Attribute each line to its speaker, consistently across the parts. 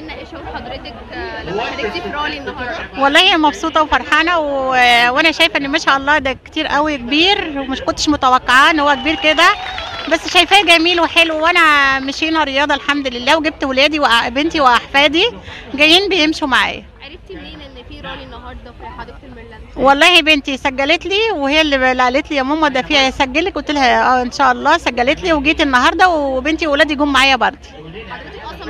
Speaker 1: لنا إيه شعور حضرتك آه، لما شاركتي في رالي النهارده.
Speaker 2: والله مبسوطة وفرحانة و... وأنا شايفة إن ما شاء الله ده كتير قوي كبير ومش كنتش متوقعاه إن هو كبير كده بس شايفاه جميل وحلو وأنا مشينا رياضة الحمد لله وجبت ولادي وبنتي وأحفادي جايين بيمشوا معايا.
Speaker 1: عرفتي منين إن في رالي النهارده في حديقة الميرلاند
Speaker 2: والله بنتي سجلت لي وهي اللي قالت لي يا ماما ده فيها سجلك قلت لها آه إن شاء الله سجلت لي وجيت النهارده وبنتي وولادي جم معايا برضه.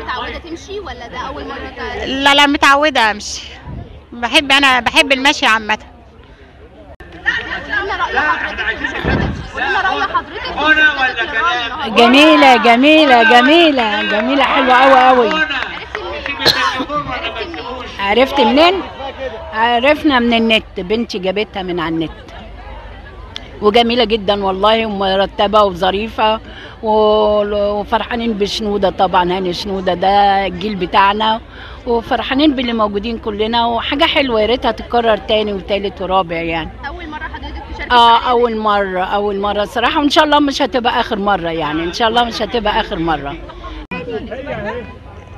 Speaker 1: متعودة تمشي ولا ده أول مرة
Speaker 2: لا لا متعودة أمشي. بحب أنا بحب المشي
Speaker 1: عامة.
Speaker 3: جميلة جميلة جميلة جميلة حلوة أوي أوي. عرفت منين؟ عرفنا من النت. بنتي جابتها من على النت. وجميلة جدا والله ومرتبة وظريفة و- وفرحانين بشنودة طبعا هاني شنودة ده الجيل بتاعنا وفرحانين باللي موجودين كلنا وحاجة حلوة يا ريتها تتكرر تاني وتالت ورابع يعني.
Speaker 1: أول مرة حضرتك تشاركي آه
Speaker 3: أول مرة أول مرة صراحة وإن شاء الله مش هتبقى آخر مرة يعني إن شاء الله مش هتبقى آخر مرة.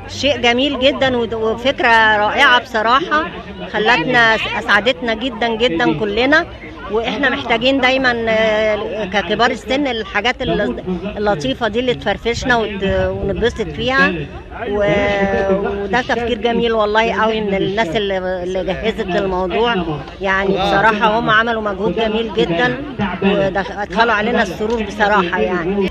Speaker 4: شيء جميل جدا وفكرة رائعة بصراحة. خلتنا اسعدتنا جدا جدا كلنا. وإحنا محتاجين دايما آه، ككبار السن الحاجات الل- اللطيفة دي اللي تفرفشنا ونتبسط فيها. وده تفكير جميل والله قوي من الناس اللي جهزت الموضوع. يعني بصراحة هم عملوا مجهود جميل جدا وادخلوا علينا السرور بصراحة يعني.